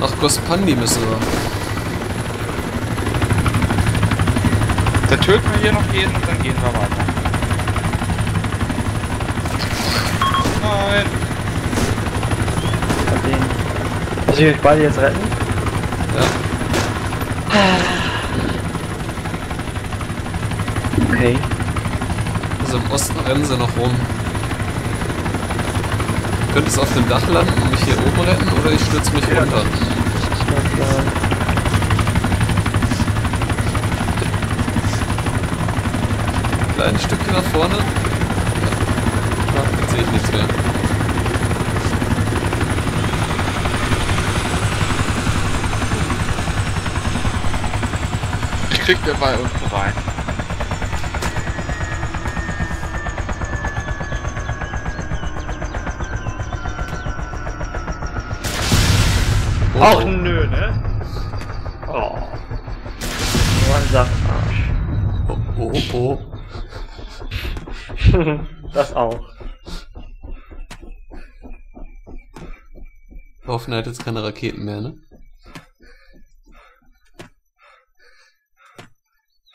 Nach Gospandi müssen wir. Dann töten wir hier noch jeden und dann gehen wir weiter. Nein! Denen. Muss ich euch beide jetzt retten? Ja. Okay. Also im Osten rennen sie noch rum. Du könntest auf dem Dach landen und mich hier oben retten oder ich stürze mich Ja. runter. Kleines Stückchen nach vorne. Ja. Jetzt sehe ich nichts mehr. Ich krieg den Ball unten rein. Oh, Ach oh. nö, ne? Oh. So ein Saftarsch. oh, oh, oh. das auch. Hoffen, er hat jetzt keine Raketen mehr, ne?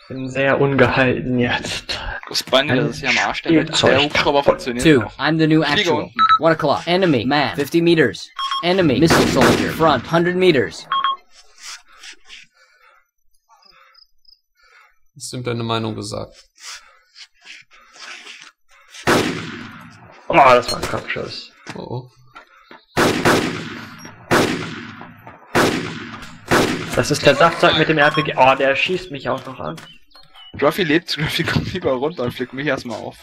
Bin sehr ungehalten jetzt. Das Bein, das ist hier am Arsch der Welt. Spielzeug. Der Hubschrauber funktioniert Two. I'm the new actual. One o'clock. Enemy, man, 50 meters. Enemy, missile soldier, front, 100 meters. Du ihm deine Meinung gesagt? Oh, das war ein Kopfschuss. Oh, oh. Das ist der Saftsack mit dem RPG. Oh, der schießt mich auch noch an. Ruffy lebt, Ruffy kommt lieber runter und flickt mich erstmal auf.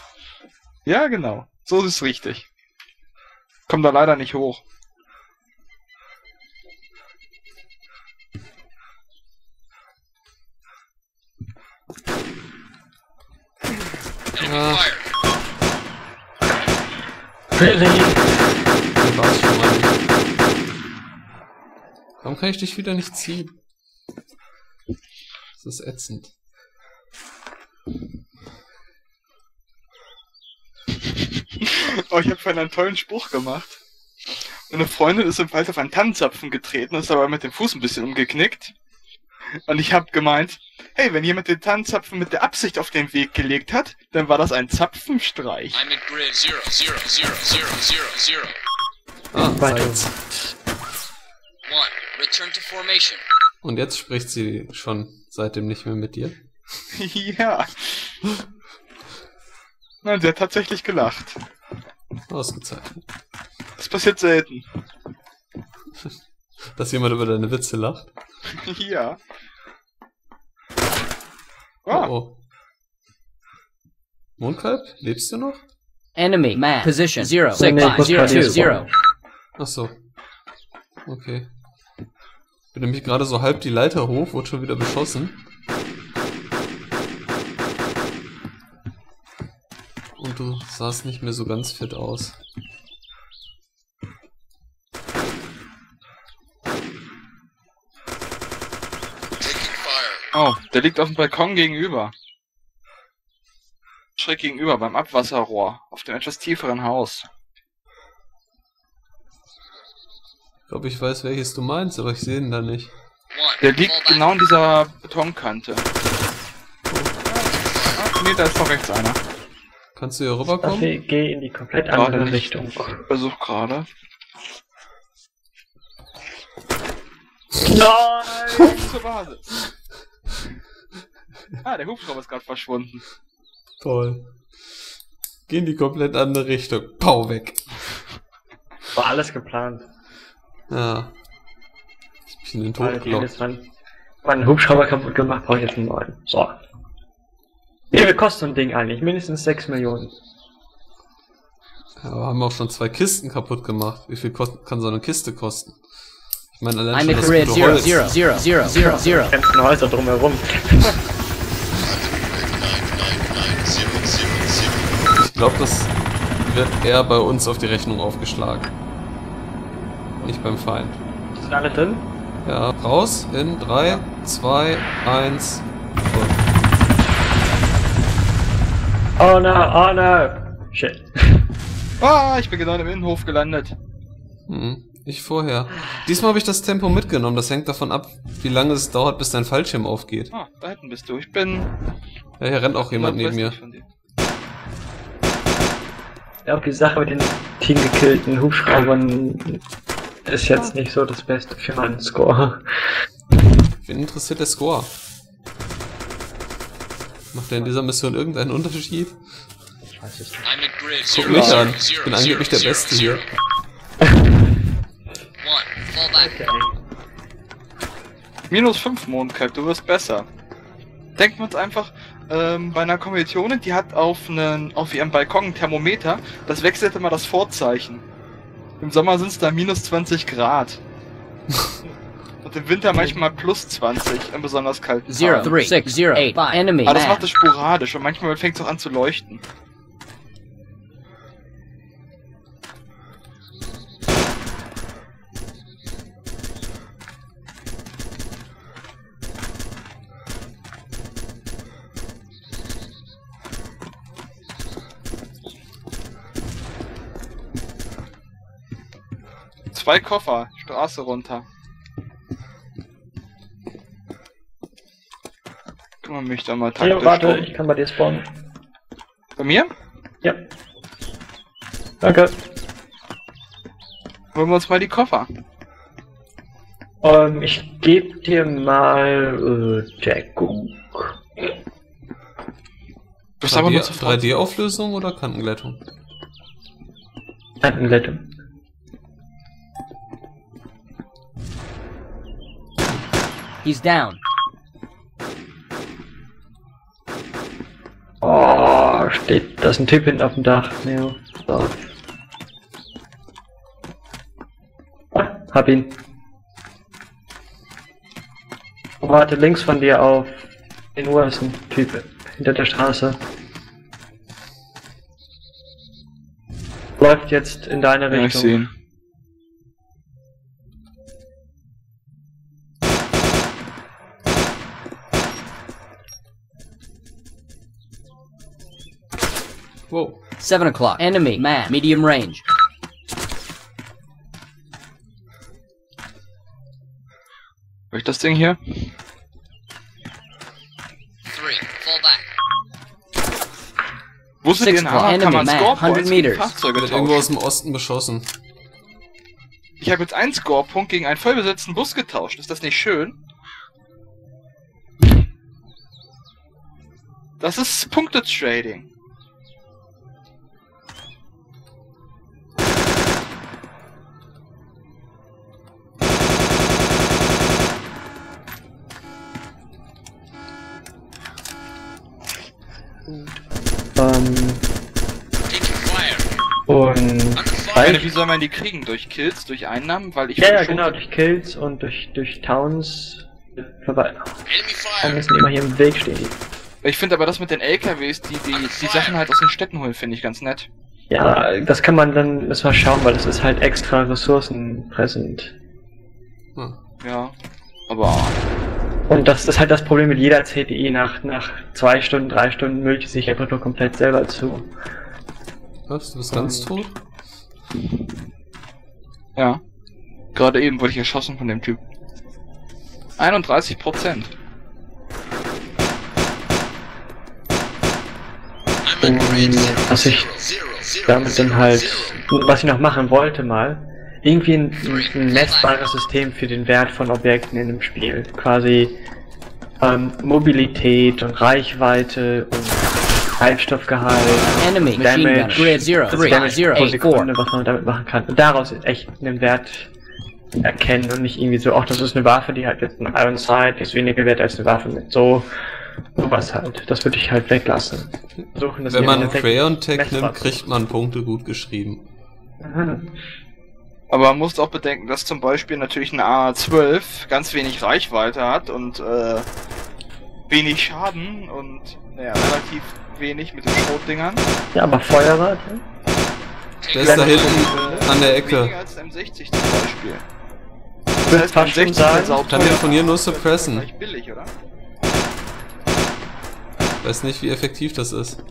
Ja, genau. So ist es richtig. Kommt da leider nicht hoch. Really? Warum kann ich dich wieder nicht ziehen? Das ist ätzend. Oh, ich habe vorhin einen tollen Spruch gemacht. Eine Freundin ist im Wald auf einen Tannenzapfen getreten, ist aber mit dem Fuß ein bisschen umgeknickt. Und ich habe gemeint, hey, wenn jemand den Tannenzapfen mit der Absicht auf den Weg gelegt hat, dann war das ein Zapfenstreich. I'm at grid zero zero zero zero zero zero. Ah, Weiter. Salz. One. Return to formation. Und jetzt spricht sie schon seitdem nicht mehr mit dir. ja. Nein, sie hat tatsächlich gelacht. Ausgezeichnet. Das passiert selten. Dass jemand über deine Witze lacht. ja. Oh, Ah, oh. Mondkalb, lebst du noch? Enemy, man, position, zero, six, nee, five, zero, two, zero. Ach so. Okay. Bin nämlich gerade so halb die Leiter hoch, wurde schon wieder beschossen. Und du sahst nicht mehr so ganz fit aus. Oh, der liegt auf dem Balkon gegenüber. Schräg gegenüber, beim Abwasserrohr. Auf dem etwas tieferen Haus. Ich glaube, ich weiß, welches du meinst, aber ich sehe ihn da nicht. Der liegt genau in dieser Betonkante. Ah, nee, da ist noch rechts einer. Kannst du hier rüberkommen? Dafür geh in die komplett andere nicht. Richtung. Versuch gerade. Nein! Zur Basis. Ah, der Hubschrauber ist gerade verschwunden. Toll. Geh in die komplett andere Richtung. Pau weg. War alles geplant. Ja. Ich bin in den Tod gelockt. meinen Hubschrauber kaputt gemacht, brauche ich jetzt einen neuen. So. Wie viel kostet so ein Ding eigentlich? Mindestens 6 Millionen. Ja, aber haben auch schon zwei Kisten kaputt gemacht. Wie viel kann so eine Kiste kosten? Ich meine, allein I'm schon das grid gute zero, Holz. zero, zero, zero, zero, zero. Ganzen Häuser drumherum. Ich glaube, das wird eher bei uns auf die Rechnung aufgeschlagen. Nicht beim Feind. Sind alle drin? Ja, raus in 3, 2, 1. Oh no, oh no. Shit. Ah, ich bin genau im Innenhof gelandet. Mhm. Ich vorher. Diesmal habe ich das Tempo mitgenommen. Das hängt davon ab, wie lange es dauert, bis dein Fallschirm aufgeht. Ah, da hinten bist du. Ich bin. Ja, hier rennt auch jemand neben mir. Ja, auch die Sache mit den teamgekillten Hubschraubern ist jetzt nicht so das Beste für meinen Score. Wen interessiert der Score? Macht er in dieser Mission irgendeinen Unterschied? Ich weiß es nicht. Guck mich an. Ich bin angeblich der Beste hier. Okay. Minus 5 Mondkalb, du wirst besser. Denken wir uns einfach, ähm, bei einer Kommilitonin, die hat auf, einen, auf ihrem Balkon ein Thermometer, das wechselt immer das Vorzeichen. Im Sommer sind es da minus 20 Grad. Und im Winter manchmal plus 20 in besonders kalten Zero, Tagen. three, six, zero, eight, five. Enemy. Aber das macht es sporadisch und manchmal fängt es auch an zu leuchten. Zwei Koffer, Straße runter. Kümmere mich da mal taktisch Ja, warte, ich kann bei dir spawnen. Bei mir? Ja. Danke. Holen wir uns mal die Koffer. Ähm, ich gebe dir mal äh, Deckung. Du bist aber nur 3D zu faul. 3D-Auflösung oder Kantenglättung? Kantenglättung. He's down. Oh, steht, da ist ein Typ hinten auf dem Dach. Ja. So. Ah, hab ihn. Warte, links von dir auf den Uhr ist ein Typ hinter der Straße. Läuft jetzt in deine Ja, ich Richtung. sehe ihn. Wow. Seven o'clock. Enemy. Man. Medium range. Hab ich das Ding hier? Three, fall back. Wusstet Six ihr in o'clock. Hammer kann man Enemy, man, Scorepoints 100 gegen meters. Fahrzeuge Wird irgendwo aus tauschen? dem Osten beschossen. Ich habe jetzt einen Scorepunkt gegen einen vollbesetzten Bus getauscht. Ist das nicht schön? Das ist Punkte-Trading. Meine, wie soll man die kriegen? Durch Kills, durch Einnahmen? Weil ich ja, ja, genau, durch Kills und durch, durch Towns vorbei. Fire. müssen die immer hier im Weg stehen? Ich finde aber das mit den LKWs, die die, die Sachen halt aus den Städten holen, finde ich ganz nett. Ja, das kann man dann müssen wir schauen, weil das ist halt extra ressourcenpressend. Hm. Ja. Aber Und das ist halt das Problem mit jeder CDI. Nach, nach zwei Stunden, drei Stunden müllt sich einfach nur komplett selber zu. Was? Du bist ganz tot? Ja. Gerade eben wurde ich erschossen von dem Typ. 31 Prozent. Was ich damit dann halt, was ich noch machen wollte mal, irgendwie ein, ein messbares System für den Wert von Objekten in dem Spiel. Quasi ähm, Mobilität und Reichweite und Treibstoffgehalt. Enemy. Damage, Grid zero, three, Damage zero, pro eight, four. Sekunde, was man damit machen kann. Und daraus echt einen Wert erkennen und nicht irgendwie so, ach, das ist eine Waffe, die hat jetzt ein Iron Sight, ist weniger wert als eine Waffe mit so, sowas halt. Das würde ich halt weglassen. Versuchen, Wenn man Crayon Tech nimmt, kriegt man Punkte gut geschrieben. machen. Aber man muss auch bedenken, dass zum Beispiel natürlich ein A12 ganz wenig Reichweite hat und äh, wenig Schaden und naja, relativ wenig mit den Schrotdingern. Ja, aber Feuerrate? Der ist da hinten an der Ecke. Weniger als ein M60 zum Beispiel. Ich würde fast schon M60 sagen, Kann teuer, den von hier nur suppressen. Billig, oder? Weiß nicht, wie effektiv das ist.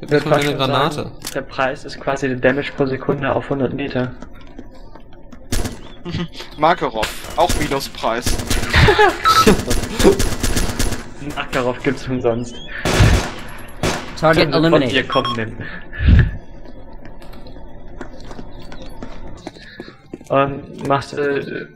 Ich hab eine Granate. sagen, der Preis ist quasi der Damage pro Sekunde auf 100 Meter. Makarov, auch Minuspreis. Makarov gibt's umsonst. Target dir eliminated. kommen nimm. Und machst äh,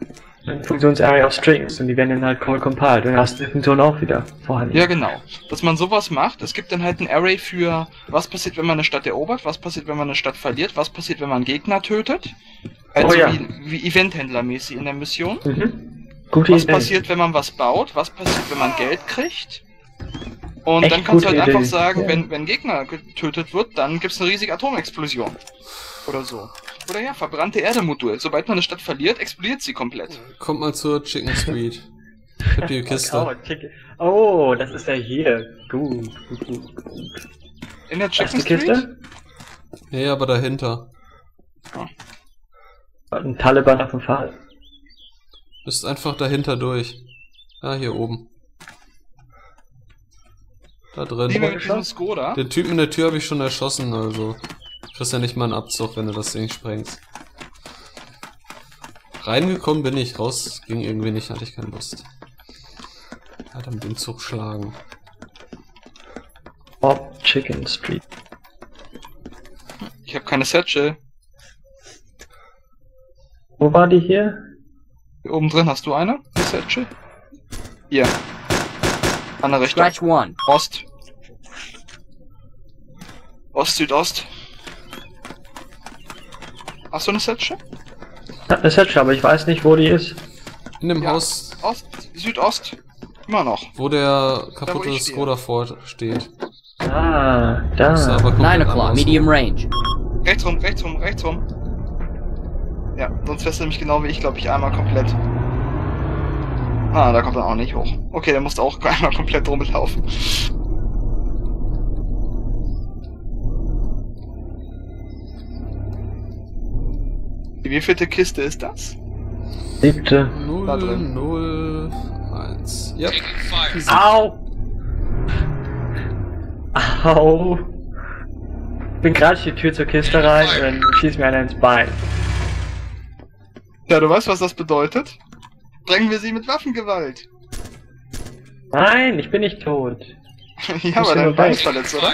eine Funktionsarea auf Strings und die werden dann halt call compiled und dann hast du die Funktion auch wieder vorhanden. Ja, genau. Dass man sowas macht, es gibt dann halt ein Array für, was passiert, wenn man eine Stadt erobert, was passiert, wenn man eine Stadt verliert, was passiert, wenn man einen Gegner tötet. Also Oh ja. wie, wie Eventhändlermäßig in der Mission. Mhm. Gute Was Idee. passiert, wenn man was baut, was passiert, wenn man Geld kriegt. Und Echt dann kannst du halt gute einfach Idee. sagen, Ja. wenn, wenn Gegner getötet wird, dann gibt's eine riesige Atomexplosion. Oder so. Oder ja, verbrannte Erde-Modul. Sobald man eine Stadt verliert, explodiert sie komplett. Kommt mal zur Chicken Street. Ich hab die Oh, Kiste. Oh, das ist ja hier. Gut, gut, gut, gut. In der Hast Chicken du Street? Kiste? Nee, aber dahinter. Ein Taliban auf dem Fall. Bist einfach dahinter durch. Ah, hier oben. Da drin. mit Skoda. Den Typen in der Tür habe ich schon erschossen, also. Kriegst ja nicht mal einen Abzug, wenn du das Ding sprengst. Reingekommen bin ich, raus ging irgendwie nicht, hatte ich keine Lust. Ja, dann den Zug schlagen. Bob Chicken Street. Ich habe keine Satchel. Wo war die hier? Hier oben drin hast du eine? Die Satchel? Hier. An der Richtung. Scratch one. Ost. Ost, Südost. Hast du eine Satchel? Ja, eine Satchel, aber ich weiß nicht, wo die ist. In dem Ja. Haus, Ost, Südost. Immer noch. wo der kaputte ich. Skoda Ford steht. Ah, da. aber komplett Nine o'clock. anders. Medium range. Rechts rum, rechts rum, rechts rum. Ja, sonst wärst du nämlich genau wie ich, glaube ich, einmal komplett. Ah, da kommt er auch nicht hoch. Okay, der musste auch einmal komplett rumlaufen. Die wievielte Kiste ist das? Siebte. Da 0, drin. 0, 1. Ja. Au! Au! Bin gerade die Tür zur Kiste rein und dann schießt mir einer ins Bein. Ja, du weißt, was das bedeutet? Drängen wir sie mit Waffengewalt. Nein, ich bin nicht tot. ja, aber dein Bein bei- ist verletzt, oder?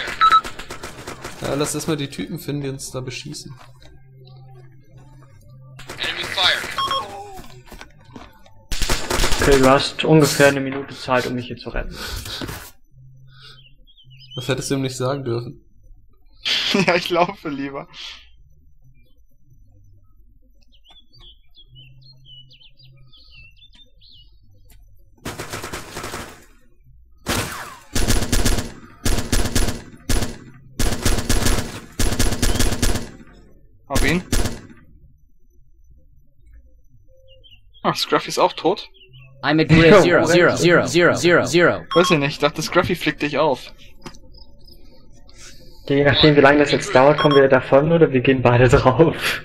ja, lass erstmal die Typen finden, die uns da beschießen. Enemy fire. Okay, du hast ungefähr eine Minute Zeit, um mich hier zu retten. Das hättest du ihm nicht sagen dürfen. ja, ich laufe lieber. Hab ihn. Ah, Scruffy ist auch tot. I'm at grid zero, zero, zero, zero, zero, zero. Weiß ich nicht, ich dachte, Scruffy flickt dich auf. Je nachdem, wie lange das jetzt dauert, kommen wir davon oder wir gehen beide drauf.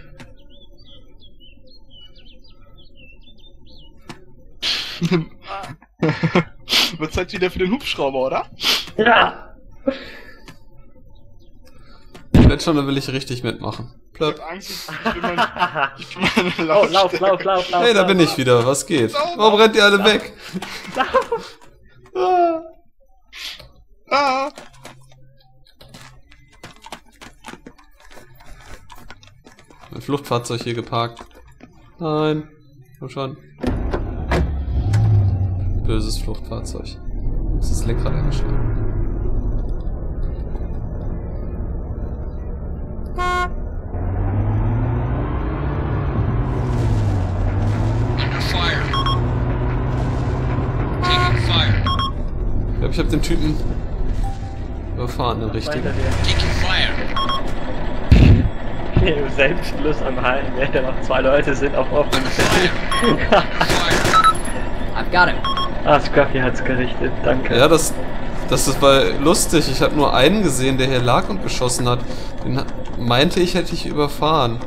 Wird Zeit wieder für den Hubschrauber, oder? Ja! Wenn schon, dann will ich richtig mitmachen. Ich Plöpp. hab Angst, ich bin mein, ich bin meine Oh, lauf, lauf, lauf, lauf. Hey, da lauf, bin ich lauf. wieder. Was geht? Lauf, Warum lauf, rennt ihr alle weg? Ah. Ah, Ein Fluchtfahrzeug hier geparkt. Nein. Komm schon. Böses Fluchtfahrzeug. Das ist das Lenkrad eingeschlagen. Habe den Typen überfahren, den richtigen. Nee, du Selbstschluss am Hallen, während da noch zwei Leute sind auf offenem Feld. I've got him. ah, Scruffy hat's gerichtet, danke. Ja, das, das ist war lustig. Ich habe nur einen gesehen, der hier lag und geschossen hat. Den meinte ich, hätte ich überfahren.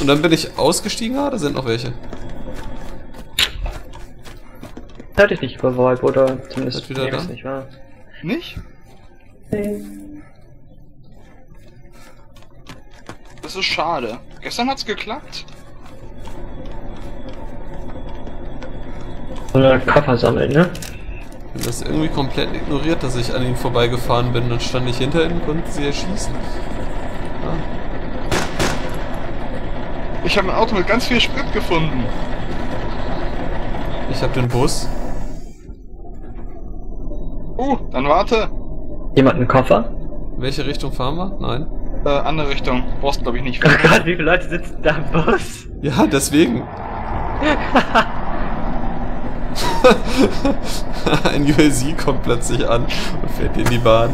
Und dann bin ich ausgestiegen, ah, da sind noch welche. hatte ich nicht über VoIP oder zumindest wieder nehme ich nicht wahr. Nicht? Nee. Das ist schade. Gestern hat's geklappt. Oder Koffer sammeln, ne? Ich das irgendwie komplett ignoriert, dass ich an ihnen vorbeigefahren bin. und stand ich hinter ihnen und konnte sie erschießen. Ja. Ich habe ein Auto mit ganz viel Sprit gefunden. Ich habe den Bus. Uh, dann warte. Jemand einen Koffer? Welche Richtung fahren wir? Nein. Äh, andere Richtung. Brauchst glaube ich nicht. Oh Gott, wie viele Leute sitzen da im Bus? Ja, deswegen. Ein ULC kommt plötzlich an und fährt in die Bahn.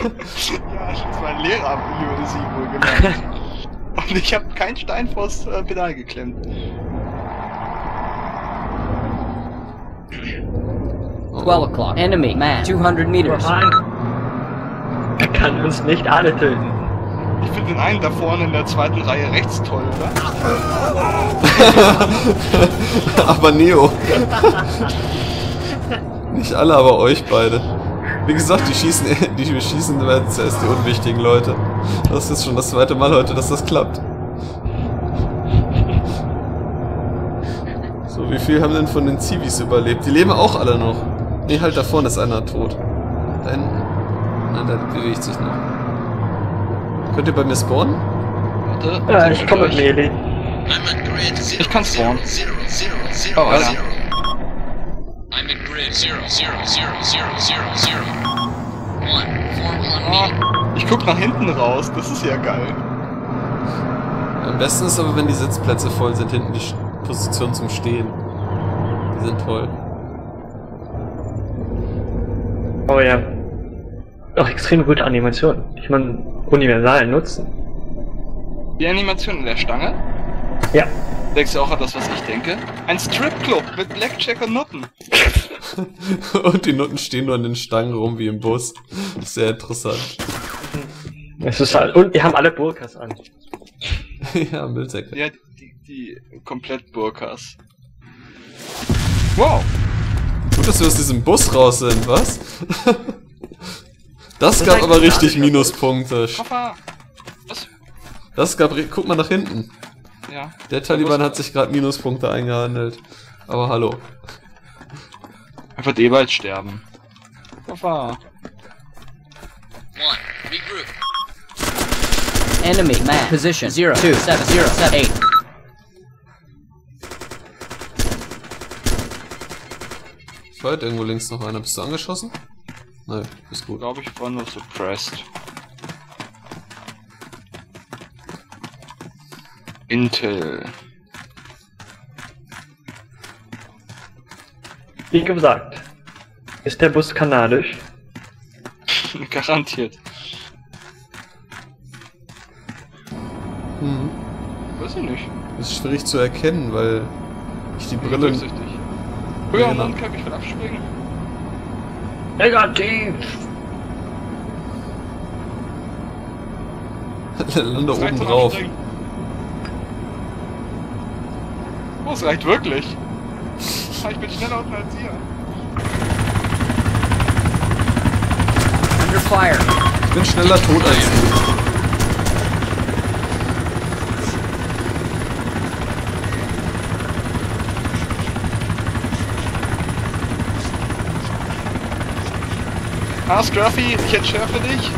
ja, das war ein Lehrer am ULC wohl genannt. Und ich habe keinen Stein vors äh, Pedal geklemmt. 12 o'clock. Enemy. Man. 200 meters. Er kann uns nicht alle töten. Ich finde den einen da vorne in der zweiten Reihe rechts toll, oder? aber Neo. Nicht alle, aber euch beide. Wie gesagt, die schießen, die schießen werden zuerst die unwichtigen Leute. Das ist schon das zweite Mal heute, dass das klappt. So, wie viel haben denn von den Zivis überlebt? Die leben auch alle noch. Nee, halt da vorne ist einer tot. Da hinten. Nein, der bewegt sich noch. Könnt ihr bei mir spawnen? Warte. Ja, ich komme mit Meli. Ich kann spawnen. Zero, zero, zero, Oh, Alter. I'm at grid zero, zero, zero, zero, zero, zero. One, four, one, meeting. Ah, ich guck nach hinten raus, das ist ja geil. Am besten ist aber, wenn die Sitzplätze voll sind, hinten die Position zum Stehen. Die sind toll. Oh ja. Auch extrem gute Animation. Ich meine, universal nutzen. Die Animation in der Stange? Ja. Denkst du auch an das, was ich denke? Ein Stripclub mit Blackjack und Nutten. Und die Nutten stehen nur an den Stangen rum wie im Bus. Sehr interessant. Es ist halt, und die haben alle Burkas an. ja, Müllsäcke. Ja, die, die komplett Burkas. Wow, Gut, dass wir aus diesem Bus raus sind, was? Das gab aber richtig Minuspunkte. Koffer. Was? Das gab, guck mal nach hinten. Ja. Der Taliban hat sich gerade Minuspunkte eingehandelt. Aber hallo. Er wird eh bald sterben. Koffer. One, regroup. Enemy. Man. Position. 0, 2, 7, 0, 7, 8. Ich halt irgendwo links noch einer. Bist du angeschossen? Nein, ist gut. Glaube ich, war nur suppressed. Intel. Wie gesagt, ist der Bus kanadisch? Garantiert. Hm. Weiß ich nicht. Ist schwierig zu erkennen, weil ich die Brille. Höher genau. Mundkampf, ich will abspringen. Negativ! Lande oben drauf. Abspringen. Oh, es reicht wirklich. Ah, Ich bin schneller unten als ihr. Under fire. Ich bin schneller tot als du. Ah, Scruffy, ich entschärfe dich.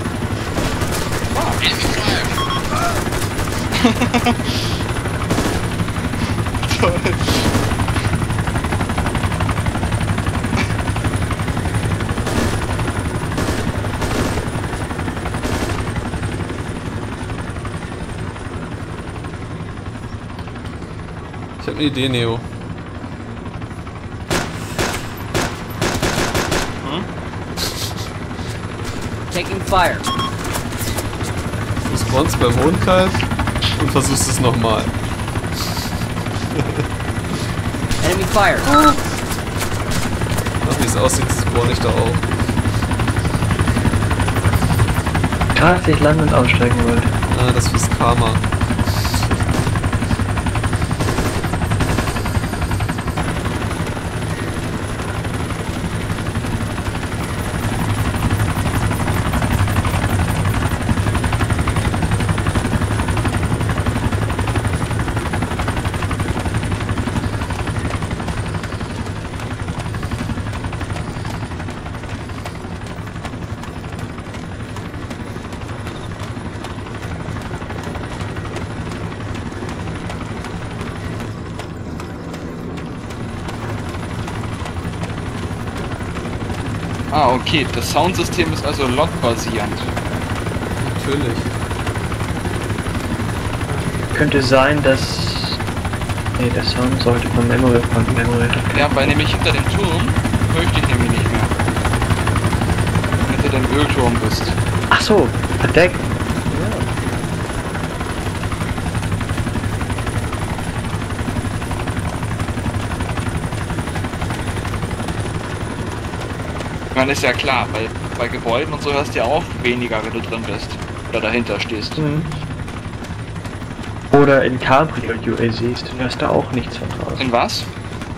Ich habe eine Idee, Neo. Taking fire. Du spawnst beim Mondkalb und versuchst es nochmal. Enemy fire. Ach, wie es aussieht, spawn ich da auch. Krass, ich landen und aussteigen wollte. Ah, das ist Karma. Ah, okay. Das Soundsystem ist also logbasierend. Natürlich. Könnte sein, dass. Nee, der Sound sollte von Memory von Memory. Ja, weil nämlich hinter dem Turm höre ich dich nämlich nicht mehr. Hinter dem Ölturm bist. Ach so, verdeckt. Ich meine, ist ja klar, weil bei Gebäuden und so hörst du ja auch weniger, wenn du drin bist. Oder dahinter stehst. Mhm. Oder in Cabrio UAZs, dann hörst du auch nichts von draußen. In was?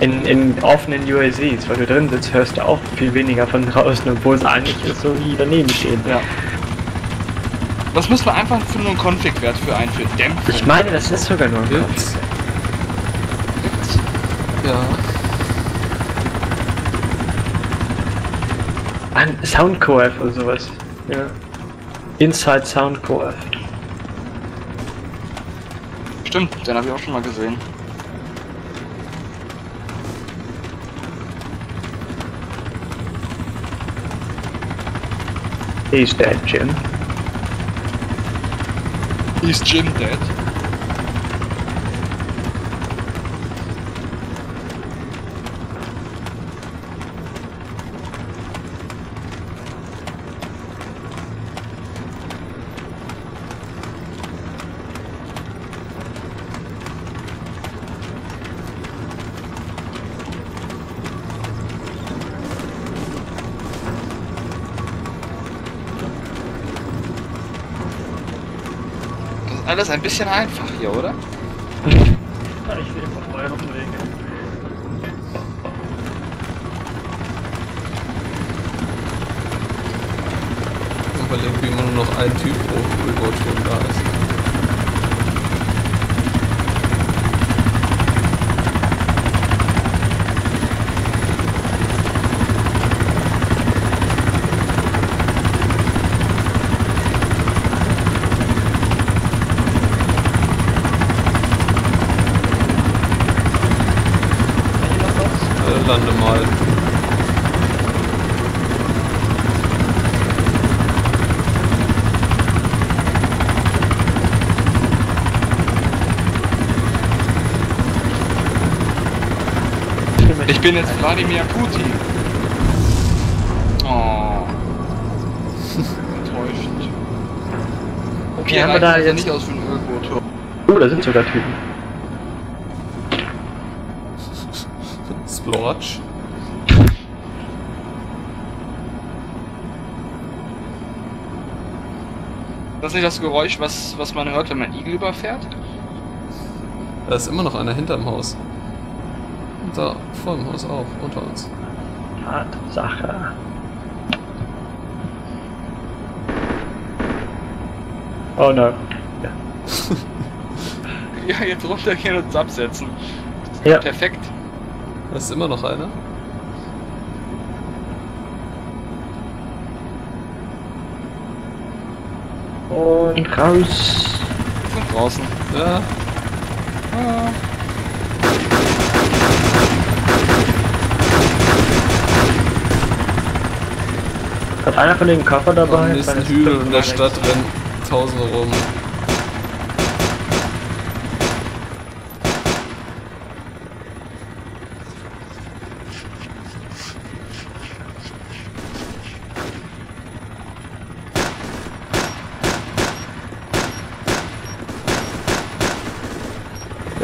In, in offenen UAZs, weil du drin sitzt, hörst du auch viel weniger von draußen, obwohl es eigentlich ist so wie daneben stehen. Ja. Das müssen wir einfach für nur einen Config-Wert für einführen. Dämpfen. Ich meine, das ist sogar nur ein Gibt's? Kopf. Ja. Ein Soundcoef oder sowas. Ja. Inside Soundcoef. Stimmt, den habe ich auch schon mal gesehen. He's dead, Jim. Is Jim dead? Alles ein bisschen einfach hier, oder? Ich will auf eurem Wege. Überlegen, wie immer nur noch ein Typ pro U-Boot-Turm da ist. Äh, lande mal. Ich bin jetzt Wladimir Putin. Oh. Enttäuschend. Okay, haben wir da jetzt- nicht aus ein Ölboot. Oh, da sind sogar Typen. Splorch. Das ist nicht das Geräusch, was, was man hört, wenn man Igel überfährt? Da ist immer noch einer hinterm Haus. Und da vor dem Haus auch, unter uns. Tatsache. Oh no. Ja, jetzt runtergehen und uns absetzen. Ja. Perfekt. Da ist immer noch einer. Und raus. Von draußen. Ja, Ah. Hat einer von den Koffer dabei? am nächsten Hügel in der Stadt rennen Tausende rum.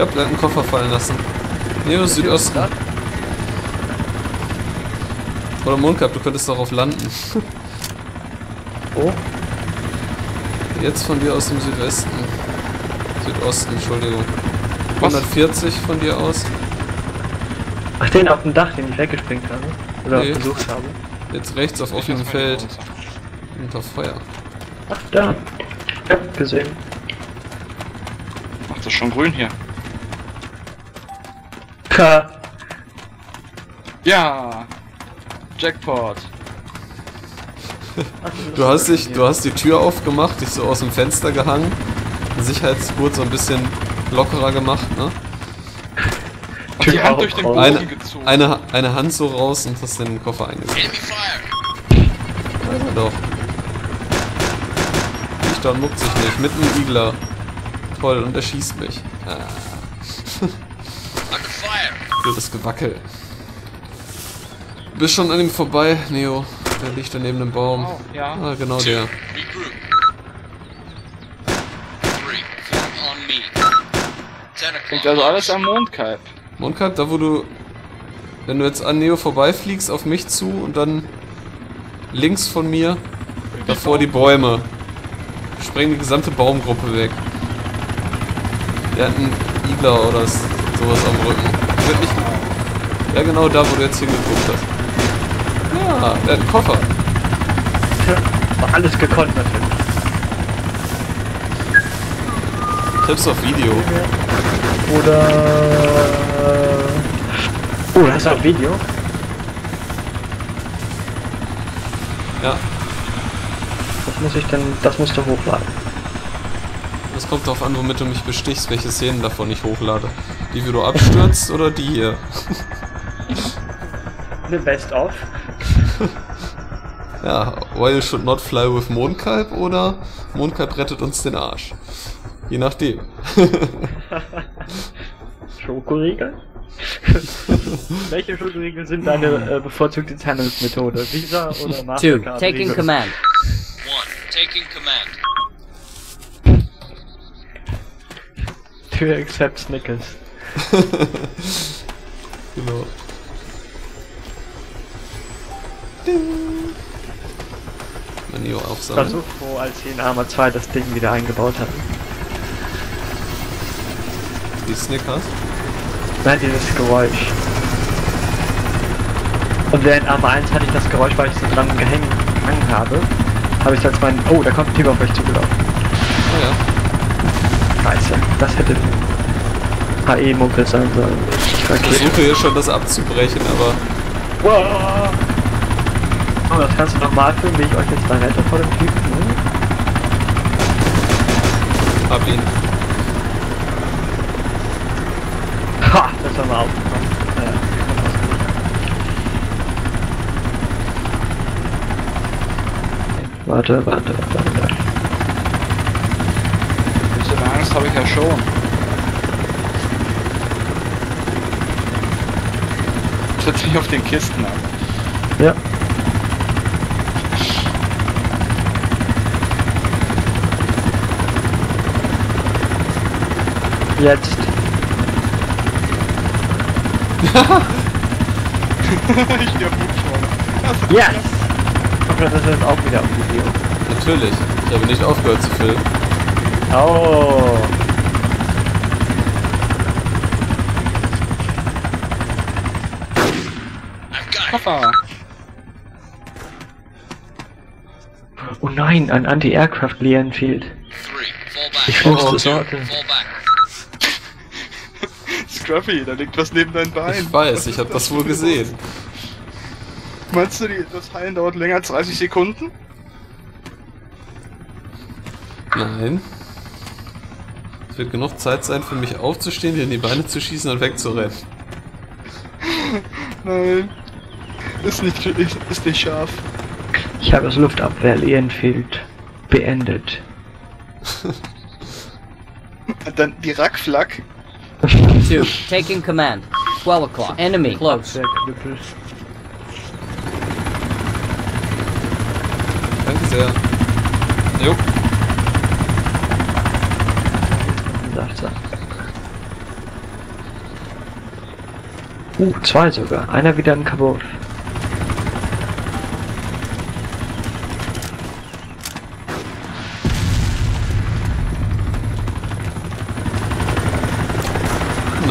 Ja, bleib einen Koffer fallen lassen. Neo Südosten. Oder Mondkap, du könntest darauf landen. Oh, Jetzt von dir aus dem Südwesten. Südosten, Entschuldigung. Was? 140 von dir aus. ach, den auf dem Dach, den ich weggespringt habe. Oder Nee. versucht habe. Jetzt rechts auf Ich offenem Feld. raus. Unter Feuer. Ach, da. Ja, gesehen. Macht das schon grün hier. Ja. Jackpot. Du hast dich, du hast die Tür aufgemacht, dich so aus dem Fenster gehangen, den Sicherheitsgurt so ein bisschen lockerer gemacht, ne? Und die Hand durch den. Boden Eine, gezogen. eine, eine Hand so raus und hast den Koffer eingesetzt. Ist er doch. Ich da muckt sich nicht. Mit einem Igler. Toll, und er schießt mich. Ah, blödes Gewackel. Du bist schon an ihm vorbei, Neo. Der liegt da neben dem Baum. Oh, ja. Ah, genau der. Liegt also alles am Mondkalb. Mondkalb, da wo du... Wenn du jetzt an Neo vorbeifliegst, auf mich zu und dann links von mir, davor die Bäume. Sprengen die gesamte Baumgruppe weg. Der hat einen Igler oder sowas am Rücken. Wird nicht... Ja genau da, wo du jetzt hingeguckt hast. Ja, der hat einen Koffer. War alles gekonnt natürlich. Tipps auf Video. Oder. Oh, das ist auch Video. Ja, Das muss ich dann. Das musst du hochladen. das kommt darauf an, womit du mich bestichst, welche Szenen davon ich hochlade. Die, wie du abstürzt oder die hier. Eine Best of. Ja, Why you should not fly with Mondkalb oder Mondkalb rettet uns den Arsch. Je nachdem. Schokoriegel? Welche Schokoriegel sind deine äh, bevorzugte Zahlungsmethode? Visa oder Two. Mastercard? Taking Riegel? command. One. Taking command. To accept Snickers. Genau. Mein Neo Ich war aufsammeln. so froh, als sie in Arma 2 das Ding wieder eingebaut haben. Die Snickers. Nein, dieses Geräusch. Und während Arma 1 hatte ich das Geräusch, weil ich so dran gehängt habe, habe ich als mein. Oh, da kommt ein Typ auf euch zugelaufen. Oh ja. Scheiße, das hätte HE-Mucke sein sollen. Ich versuche hier schon das abzubrechen, aber Wow. Oh, das kannst du nochmal filmen, wie ich euch jetzt da rette vor dem Typen, ne? hab ihn. Ha, das haben wir aufgenommen. Warte, warte, warte, warte. Bisschen Angst habe ich ja schon. Setz mich auf den Kisten ab. Ja. Jetzt. ich auf Hubschrauber. Yes! Und das ist jetzt auch wieder auf Video. Natürlich. Ich habe nicht aufgehört zu filmen. Oh. Koffer. Oh nein, ein Anti-Aircraft. Fall back. Die schlimmste. Sorte. Fall back. Scruffy, da liegt was neben deinem Bein. Ich weiß, ich habe das wohl gesehen. Meinst du, das Heilen dauert länger als 30 Sekunden? Nein. Es wird genug Zeit sein für mich aufzustehen, dir in die Beine zu schießen und wegzurennen. Nein. Ist nicht, ist, ist nicht scharf. Ich habe das Luftabwehr Lee Enfield beendet. Und dann die Rackflack. Two. Taking command. 12 o'clock. Enemy close. Danke sehr. Jo. Er. Uh, zwei sogar. Einer wieder in Kabul.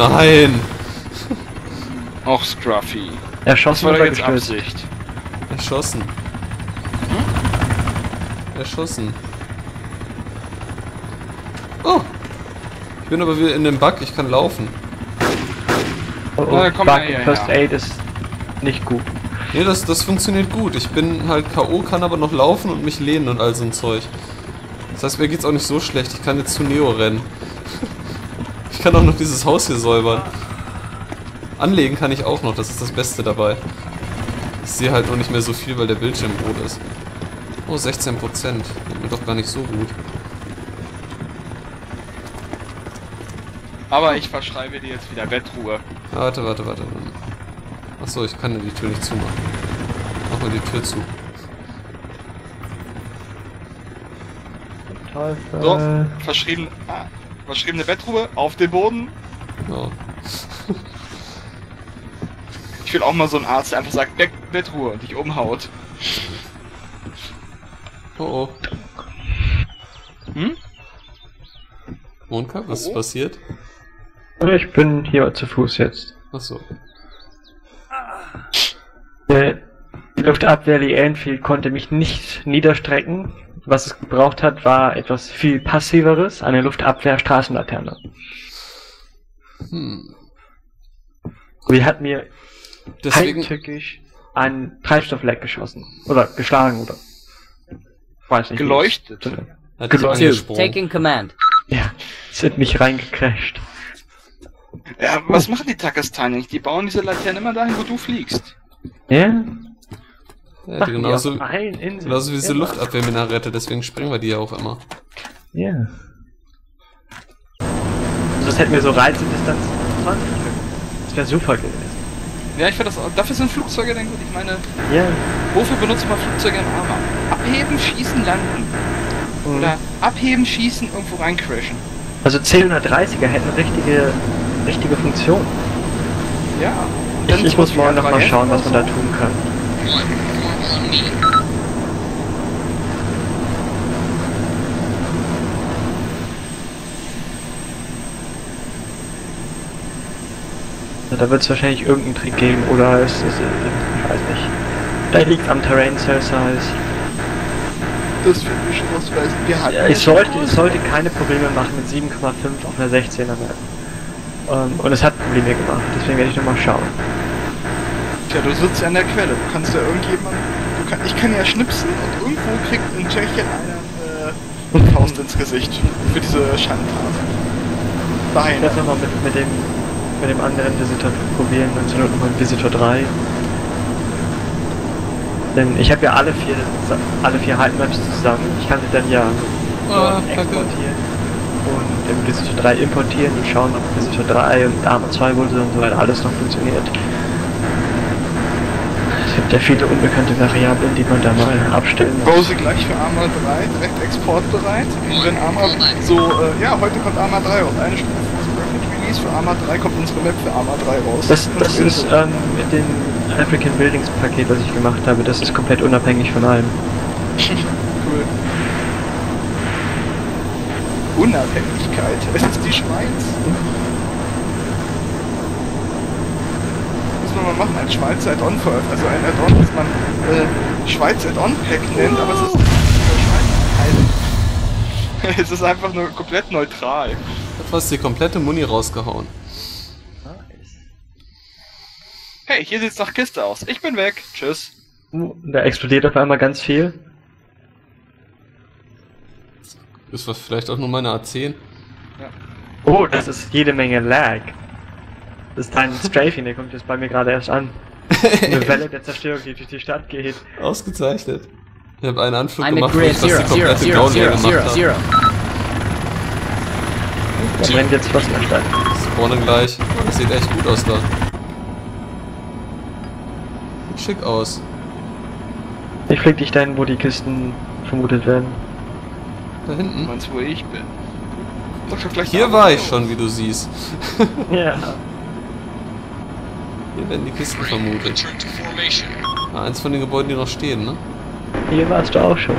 Nein. Auch Scruffy. Erschossen oder jetzt gestürzt? Absicht. Erschossen. Erschossen. Oh. Ich bin aber wieder in dem Bug, ich kann laufen. Oh, oh, Na, komm Bug her, First ja. Aid ist nicht gut. Nee, das, das funktioniert gut. Ich bin halt K.O., kann aber noch laufen und mich lehnen und all so ein Zeug. Das heißt, mir geht's auch nicht so schlecht. Ich kann jetzt zu Neo rennen. Ich kann auch noch dieses Haus hier säubern. Anlegen kann ich auch noch, das ist das Beste dabei. Ich sehe halt nur nicht mehr so viel, weil der Bildschirm rot ist. Oh, 16 Prozent. Mir doch gar nicht so gut. Aber ich verschreibe dir jetzt wieder Bettruhe. Ah, warte, warte, warte. Achso, ich kann die Tür nicht zumachen. Mach mal die Tür zu. Teufel. So, verschrieben, ah, verschriebene Bettruhe auf den Boden. Ja. Ich will auch mal so einen Arzt, der einfach sagt, Bett, Bettruhe und dich umhaut. Oh oh. Hm? Monka, was Oh, ist oh. passiert? Ich bin hier zu Fuß jetzt. Achso. Äh, Die Luftabwehr Lee Enfield konnte mich nicht niederstrecken. Was es gebraucht hat, war etwas viel passiveres, eine Luftabwehr Straßenlaterne. Hm. Sie hat mir Deswegen, heimtückisch ein Treibstoffleck geschossen. Oder geschlagen, oder. Weiß nicht. Geleuchtet. hat angesprungen. taking command. Ja, es hat mich reingecrashed. Ja, was machen die Takastanier nicht? Die bauen diese Laternen immer dahin, wo du fliegst. Ja? Ja, Machen die genauso, auf allen Inseln. genauso wie diese Immer. Luftabwehrminarette, deswegen springen wir die ja auch immer. Ja. Also das hätten wir so Reisedistanz 20 Stück. Das wäre super gewesen. Ja, ich finde das auch, dafür sind Flugzeuge dann gut. Ich meine, Ja. wofür benutzt man Flugzeuge im Armer? Abheben, schießen, landen. Oder abheben, schießen, irgendwo reincrashen. Also C130er hätten richtige, richtige Funktion. Ja. Ich, ich muss morgen wie noch mal A3F schauen, was man da tun kann. Da wird es wahrscheinlich irgendeinen Trick geben oder es ist, ich weiß nicht. Vielleicht liegt am Terrain Cell Size. Das wird mich ausweisen. Wir hatten Ja, ich sollte, es sollte keine Probleme machen mit 7,5 auf einer 16er Map. Ähm, und es hat Probleme gemacht, deswegen werde ich nochmal schauen. Tja, du sitzt ja an der Quelle. Du kannst ja irgendjemand. Du kann, ich kann ja schnipsen und irgendwo kriegt in Tschechien einer äh, Faust ins Gesicht für diese Schandtat. Ich Beine. werde nochmal mit, mit, dem, mit dem anderen Visitor probieren und zur Not nochmal Visitor 3. Denn ich habe ja alle vier alle vier Halbmaps zusammen. Ich kann sie dann ja kacke. exportieren und im Visitor 3 importieren und schauen, ob Visitor 3 und Arma 2 wohl und so weiter alles noch funktioniert. Ja viele unbekannte Variablen, die man da mal abstellen muss. Sie gleich für Arma 3 direkt exportbereit. Und wenn Arma so, äh, ja, heute kommt Arma 3 raus. Eine Stunde vor dem Rapid Release für Arma 3 kommt unsere Map für Arma 3 raus. Das, das ist ähm, mit dem African Buildings Paket, was ich gemacht habe, das ist komplett unabhängig von allem. cool. Unabhängigkeit. Es ist die Schweiz. Muss man mal machen, ein Schweizer Add-on veröffentlichen. Also ein Add-on, das man äh, Schweiz Add-on-Pack nennt, aber es ist nicht der Schweiz Es ist einfach nur komplett neutral. Hat fast die komplette Muni rausgehauen. Hey, hier sieht's nach Kiste aus. Ich bin weg. Tschüss. Uh, Da explodiert auf einmal ganz viel. Ist was vielleicht auch nur meine A10? Oh, das ist jede Menge Lag. Das ist dein Strafing, der kommt jetzt bei mir gerade erst an. Eine Welle der Zerstörung, die durch die Stadt geht. Ausgezeichnet. Ich habe einen Anflug I'm gemacht, ich fast zero, die zero, komplette zero, Ground leer zero, gemacht zero, zero. Da brennt jetzt was in der Stadt. Spawnen gleich. Oh, das sieht echt gut aus da. Sieht schick aus. Ich flieg dich dahin, wo die Kisten vermutet werden. Da Du hinten. meinst, wo ich bin? Hier war 3 ich schon, wie du siehst. Ja. Hier werden die Kisten vermutet. Ah, eins von den Gebäuden, die noch stehen, ne? Hier warst du auch schon.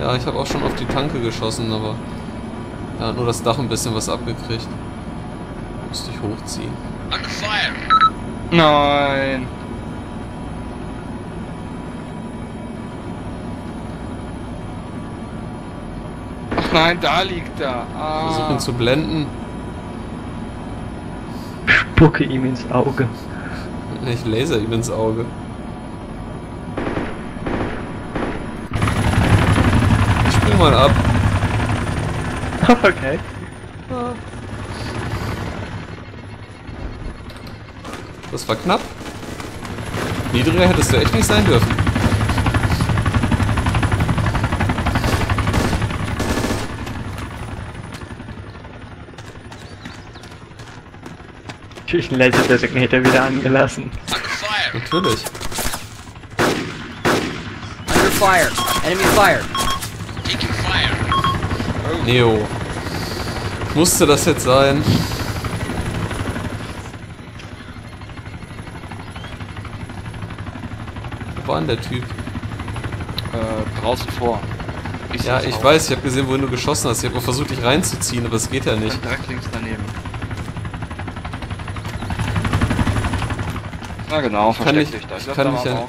Ja, ich habe auch schon auf die Tanke geschossen, aber... Ja, nur das Dach ein bisschen was abgekriegt. Musste ich hochziehen. Nein. Ach nein, da liegt er. Ah. ihn zu blenden. Spucke ihm ins Auge. Ich laser ihm ins Auge. Ich spring mal ab. okay. Das war knapp. Niedriger hättest du echt nicht sein dürfen. Natürlich ein Laser Designator wieder angelassen. Under fire. Natürlich. Under fire. Enemy fire. Taking fire. Neo. Musste das jetzt sein? Wo war denn der Typ? Äh, draußen vor. Ja, ich weiß, ich habe gesehen, wohin du geschossen hast. Ich habe versucht, dich reinzuziehen, aber es geht ja nicht. Direkt links daneben. Ja genau, ich versteck dich da. Ich, kann da ja,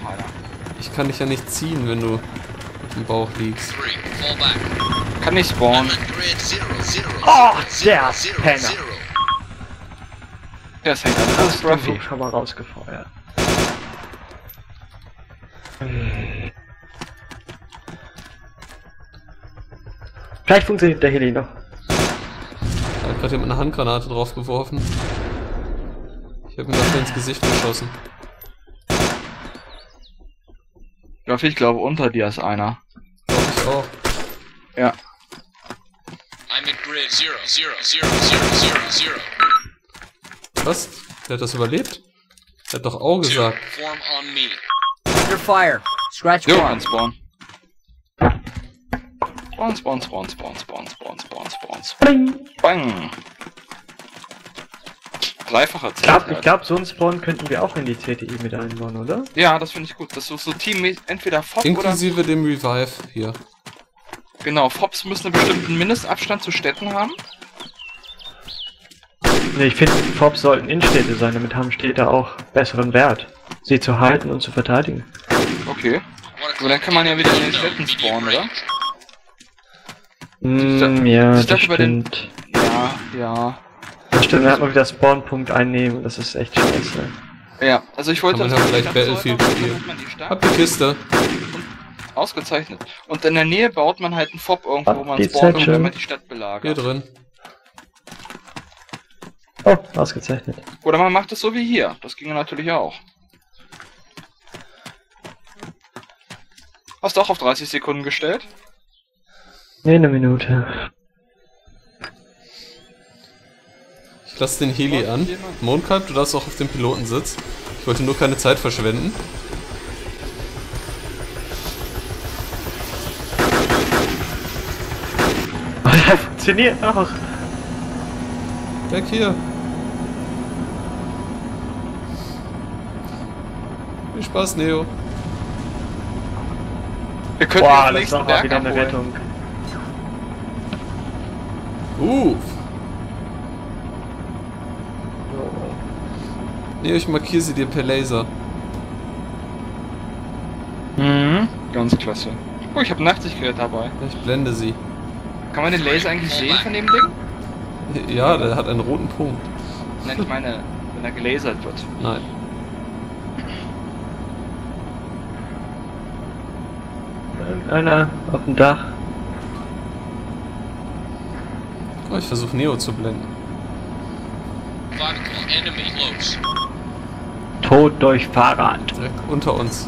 ich kann dich ja nicht ziehen, wenn du auf dem Bauch liegst. Kann nicht spawnen. Oh, der Penner. Der ist Hänger. Das ist mal rausgefeuert. Vielleicht funktioniert der Heli noch. Ich hab grad hier mit einer Handgranate drauf geworfen. Ich hab ihn gerade ins Gesicht geschossen. Raff, ich glaube, unter dir ist einer. Glaub ich auch. Ja. I'm at grid 0, 0, 0, 0, 0, 0. Was? Der hat das überlebt? Der hat doch auch gesagt. Form on me. Under fire. Scratch jo, one. Spawn. Spawn, spawn, spawn, spawn, spawn, spawn, spawn, spawn. Bing. Bang. Dreifacher Ich glaube, Zeit. ich glaub, so ein Spawn könnten wir auch in die CTI mit einbauen, oder? Ja, das finde ich gut. Das ist so Team entweder FOB oder. Inklusive dem Revive hier. Genau, FOBs müssen einen bestimmten Mindestabstand zu Städten haben. Nee, ich finde, FOBs sollten Innenstädte sein, damit haben Städte auch besseren Wert, sie zu halten und zu verteidigen. Okay. Aber dann kann man ja wieder in den Städten spawnen, oder? Mm, ja, ich das bei den- stimmt. Ja, ja. Stimmt, dann hat man wieder Spawnpunkt einnehmen und das ist echt scheiße. Ja, also ich wollte Kann man das ja vielleicht Battlefield spielen. dann. Hab die Kiste. Ausgezeichnet. Und in der Nähe baut man halt einen FOB irgendwo, wo man spawnt, wenn man die Stadt Hier belagert. drin. Oh, ausgezeichnet. Oder man macht es so wie hier. Das ginge natürlich auch. Hast du auch auf 30 Sekunden gestellt? Nee, eine Minute. Ich lasse den Heli an. Mondkalb, du darfst auch auf dem Pilotensitz. Ich wollte nur keine Zeit verschwenden. Oh, das funktioniert auch. Weg hier. Viel Spaß, Neo. Wir könnten Boah, das nächsten war mal Berg wieder eine. Rettung. Uff. Neo, ich markiere sie dir per Laser. Mhm. Ganz klasse. Oh, ich habe Nachtsichtgerät dabei. Ich blende sie. Kann man den Laser eigentlich sehen von dem Ding? Ja, der hat einen roten Punkt. Nein, ich meine, wenn er gelasert wird. Nein. Einer auf dem Dach. Oh, ich versuche Neo zu blenden. Enemy close. Tod durch Fahrrad. Direkt unter uns.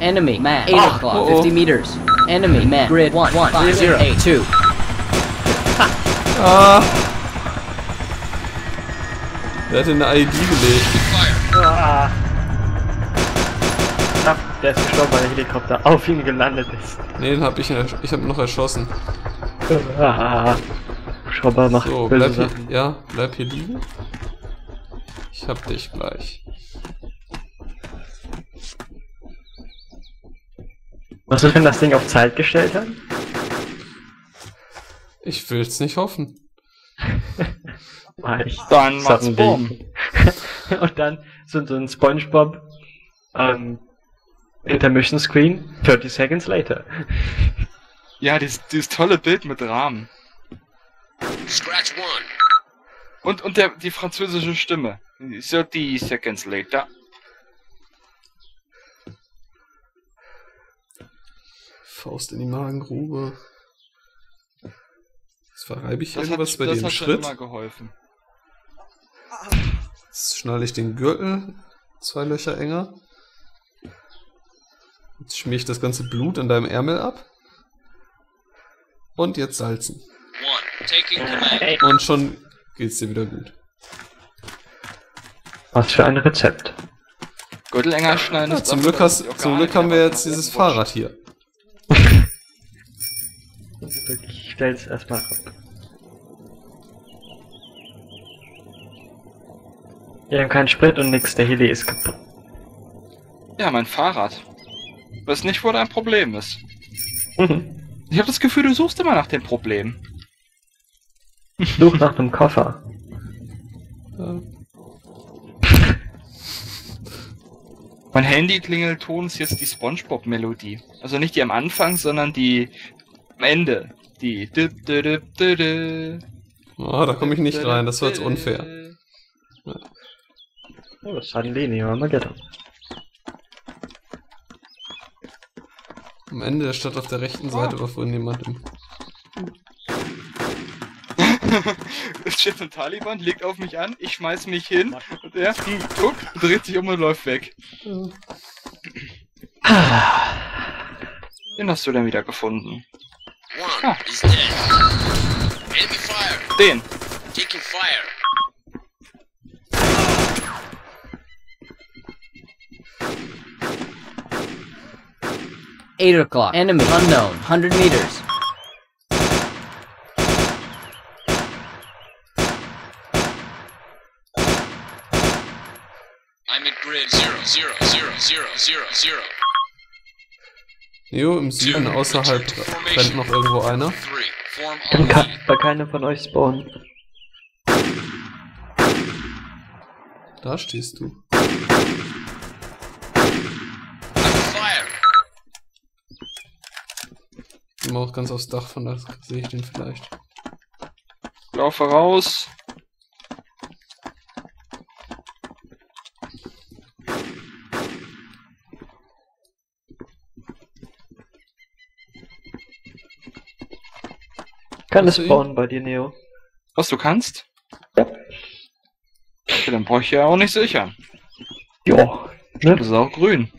Enemy man. 8 Ah, o'clock. oh, oh. 50 meters. Enemy man. Grid 1. 1. 5 0 8 2. Ah! Der hat in eine ID gelegt. Ah. Ach, der ist gestorben, weil der Helikopter auf ihn gelandet ist. Nee, den hab ich, ich hab noch erschossen. Ah. Schrauber macht So, böse bleib hier, ja, bleib hier liegen. Ich hab dich gleich. Was ist, wenn das Ding auf Zeit gestellt hat? Ich will's nicht hoffen. Ich Dann macht's ein Boom. Und dann so, so ein Spongebob ähm, Intermission Screen 30 seconds later. Ja, dieses, dieses tolle Bild mit Rahmen. Scratch one. Und, und der, die französische Stimme. 30 seconds later. Faust in die Magengrube. Jetzt verreibe ich Das hat, irgendwas bei das dem hat schon Schritt. immer geholfen. Jetzt schnalle ich den Gürtel zwei Löcher enger. Jetzt schmier ich das ganze Blut an deinem Ärmel ab. Und jetzt salzen. Taking command. Und schon geht's dir wieder gut. was für ein Rezept. Gürtel enger schneiden. Ja, ist zum Glück, hast, zum Glück haben wir jetzt dieses. Fahrrad hier. Ich stell's erstmal ab. Wir haben keinen Sprit und nix, der Heli ist kaputt. Ja, mein Fahrrad. Ich weiß nicht, wo dein Problem ist. Mhm. Ich habe das Gefühl, du suchst immer nach dem Problem. Such nach dem Koffer. Ja. Mein Handy-Klingelton ist jetzt die Spongebob-Melodie. Also nicht die am Anfang, sondern die am Ende. Die. Oh, da komme ich nicht rein, das war jetzt unfair. Oh, das hat ein Lenio Armageddon. Am Ende der Stadt auf der rechten Seite war vorhin jemand im. Es steht ein Taliban, legt auf mich an, ich schmeiß mich hin und er guckt, dreht sich um und läuft weg. Den hast du dann wieder gefunden. One Ah. Den. Eight o'clock. Enemy unknown. Hundred meters. I'm at grid zero zero zero zero zero zero. Jo, im Süden außerhalb rennt noch irgendwo einer. Form Kann bei keiner von euch spawnen. Da stehst du. Mal auch ganz aufs Dach, von da sehe ich den vielleicht. Laufe raus. Kann es spawnen bei dir, Neo? Was du kannst? Ja. Okay, dann brauche ich ja auch nicht sichern. Jo. Das Ne? ist auch grün.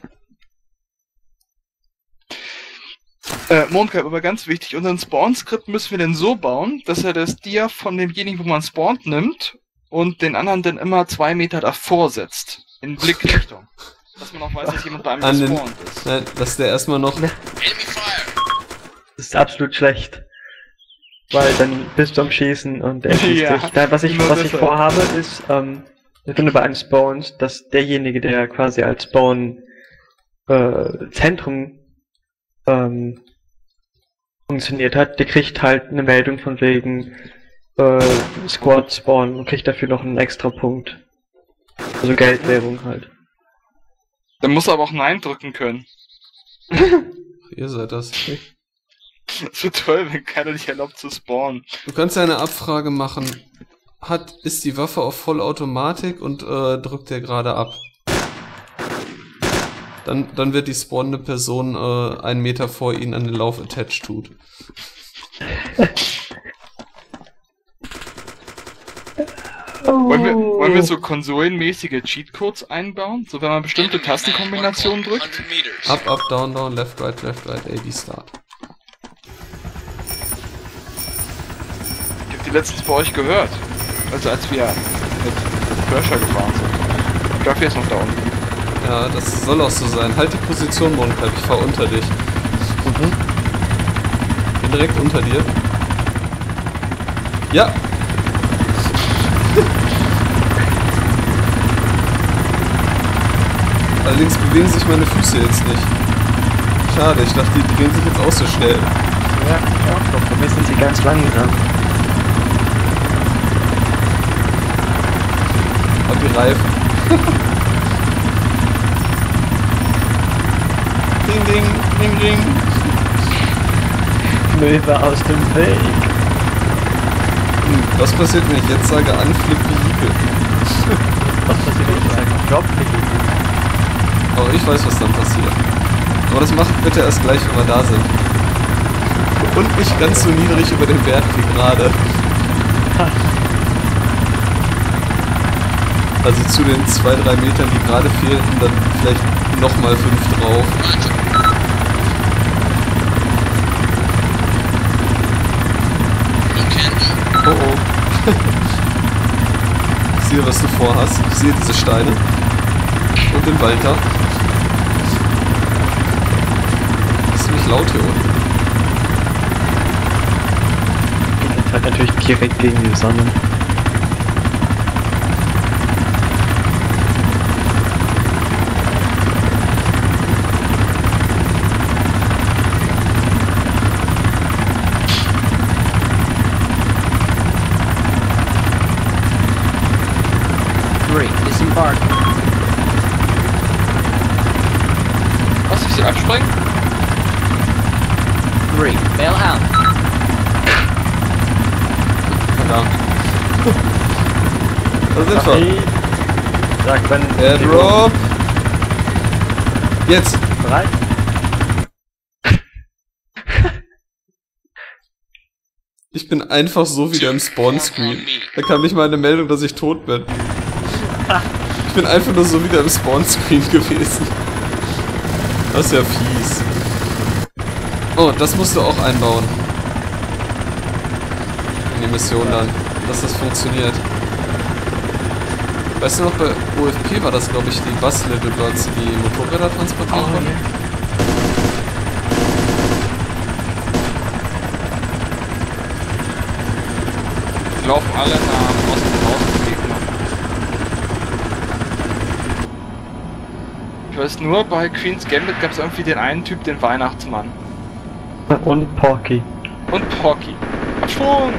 Äh, Mondcap, aber ganz wichtig, unseren Spawn-Skript müssen wir denn so bauen, dass er das Dia von demjenigen, wo man spawnt, nimmt und den anderen dann immer zwei Meter davor setzt. In Blickrichtung. Dass man auch weiß, dass jemand bei einem An den- gespawnt ist. Nein, dass der erstmal noch. Enemy fire. Das ist absolut schlecht. Weil dann bist du am Schießen und er schießt Ja, dich. Nein, was ich, was ich vorhabe, ist, ähm, wenn du bei einem spawnst, dass derjenige, der quasi als Spawn äh, Zentrum ähm, funktioniert hat, der kriegt halt eine Meldung von wegen äh, Squad Spawn und kriegt dafür noch einen extra Punkt. Also Geldwährung halt. Dann muss er aber auch Nein drücken können. Ihr seid das. Das wird toll, wenn keiner dich erlaubt zu spawnen. Du kannst ja eine Abfrage machen. Hat, ist die Waffe auf Vollautomatik und äh, drückt der gerade ab? Dann, dann wird die spawnende Person äh, einen Meter vor ihnen an den Lauf attached tut. Wollen wir, wollen Oh. wir so konsolenmäßige Cheatcodes einbauen? So wenn man bestimmte Tastenkombinationen one drückt? 100 meters. Up, up, down, down, left, right, left, right, AD start. Die letztens bei euch gehört. Also als wir mit Crusher gefahren sind. Duffy ist noch da unten. Ja, das soll auch so sein. Halt die Position, Mondkalb, ich fahr unter dich. Mhm. Bin direkt unter dir. Ja! Allerdings bewegen sich meine Füße jetzt nicht. Schade, ich dachte, die drehen sich jetzt auch so schnell. Ja, ich auch doch. Bei mir sind sie ganz langsam. Hab die Reifen. ding, ding, ding, ding. Möwe aus dem Weg. Hm, was passiert, wenn ich jetzt sage, Unflip Vehicle? Was passiert, wenn ich sage, Drop Aber ich weiß, was dann passiert. Aber das macht bitte erst gleich, wenn wir da sind. Und nicht ganz so niedrig über dem Wert wie gerade. Also zu den zwei, drei Metern, die gerade fehlten, dann vielleicht nochmal fünf drauf. Oh oh. ich sehe, was du vorhast. Ich sehe diese Steine. Und den Walter. Das ist ziemlich laut hier unten. Halt natürlich direkt gegen die Sonne. Bail out. Verdammt. Da sind wir. Hey, Sag, wenn Airdrop. Jetzt. bereit? Ich bin einfach so wieder im Spawn-Screen. Da kam nicht mal eine Meldung, dass ich tot bin. Ich bin einfach nur so wieder im Spawn-Screen gewesen. Das ist ja fies. Oh, das musst du auch einbauen. In die Mission dann, dass das funktioniert. Weißt du noch, bei OFP war das, glaube ich, die Bus Little Birds, die Motorräder transportieren Oh, konnten. Die laufen alle nach Osten raus, die Gegner. Ich weiß nur, bei Queen's Gambit gab es irgendwie den einen Typ, den Weihnachtsmann. Und Porky. Und Porky. Absprung!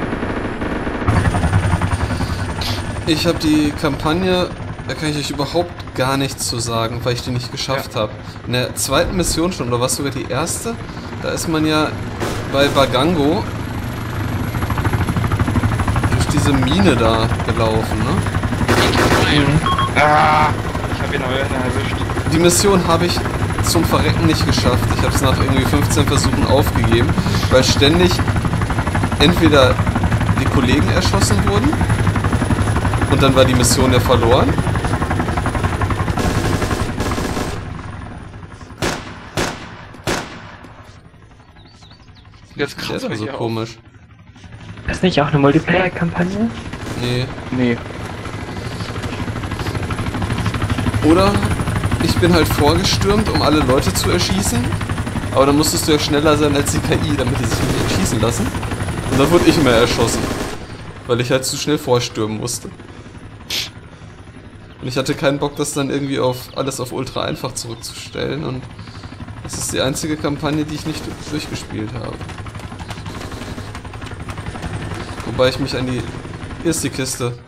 Ich habe die Kampagne, da kann ich euch überhaupt gar nichts zu sagen, weil ich die nicht geschafft habe. In der zweiten Mission schon, oder was sogar die erste, da ist man ja bei Bagango durch diese Mine da gelaufen, ne? Ah! Ich habe ihn aber erwischt. Die Mission habe ich zum Verrecken nicht geschafft. Ich habe es nach irgendwie 15 Versuchen aufgegeben, weil ständig entweder die Kollegen erschossen wurden und dann war die Mission ja verloren. Jetzt mich so auf. komisch. Ist nicht auch eine Multiplayer-Kampagne? Nee. Nee. Oder bin halt vorgestürmt, um alle Leute zu erschießen. Aber dann musstest du ja schneller sein als die KI, damit die sich nicht erschießen lassen. Und dann wurde ich immer erschossen. Weil ich halt zu schnell vorstürmen musste. Und ich hatte keinen Bock, das dann irgendwie auf alles auf ultra einfach zurückzustellen. Und das ist die einzige Kampagne, die ich nicht durchgespielt habe. Wobei ich mich an die... Hier ist die Kiste.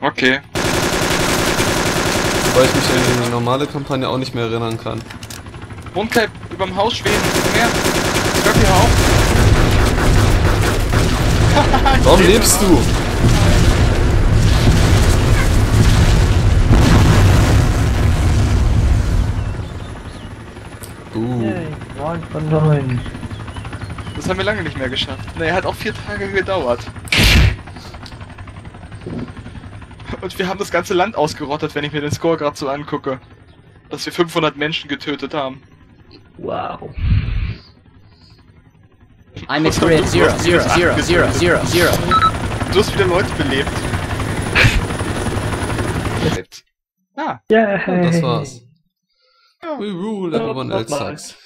Okay. Wobei ich mich an die normale Kampagne auch nicht mehr erinnern kann. Und bleib überm Haus schweben. Her. Ich hör hier auf. Warum lebst du? Uh, Yay, 9 von 9. Das haben wir lange nicht mehr geschafft. Ne, hat auch vier Tage gedauert. Und wir haben das ganze Land ausgerottet, wenn ich mir den Score gerade so angucke. Dass wir 500 Menschen getötet haben. Wow. I'm at grid zero, zero, zero, zero, zero, zero. Du hast wieder Leute belebt. Ah, Yay. und das war's. Ja. We rule, everyone else sucks.